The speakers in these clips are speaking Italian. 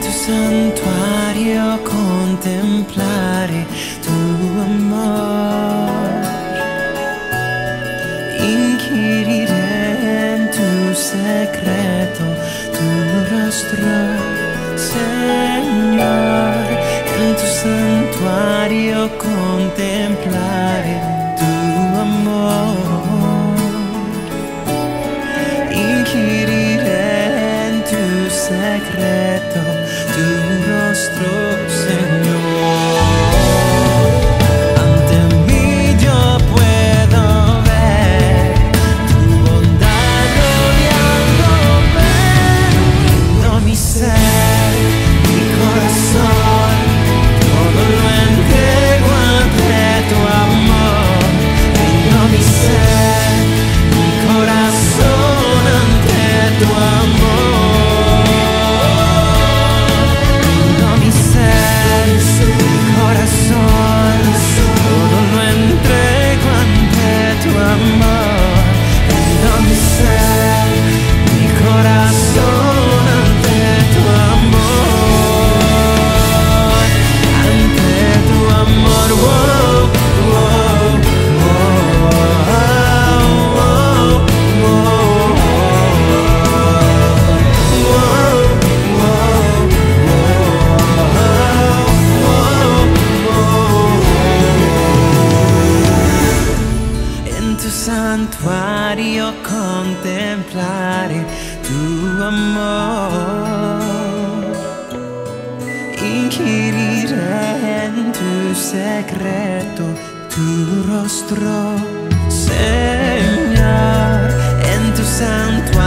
en tu santuario contemplare tu amor. Inquiriré en tu segreto tu rostro Señor en tu santuario contemplare secreto de un rostro Mario contemplare tu amor. Inquiriré in tu secreto tu rostro Señor in tu santo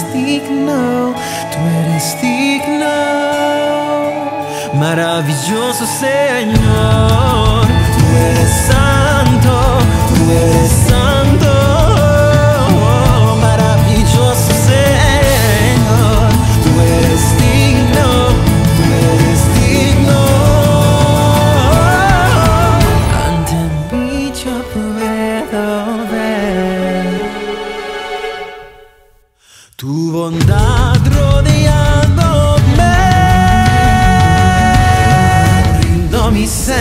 eres digno, tú eres digno, maravilloso Señor. Tu bondad rodeando me, rindo mi sé.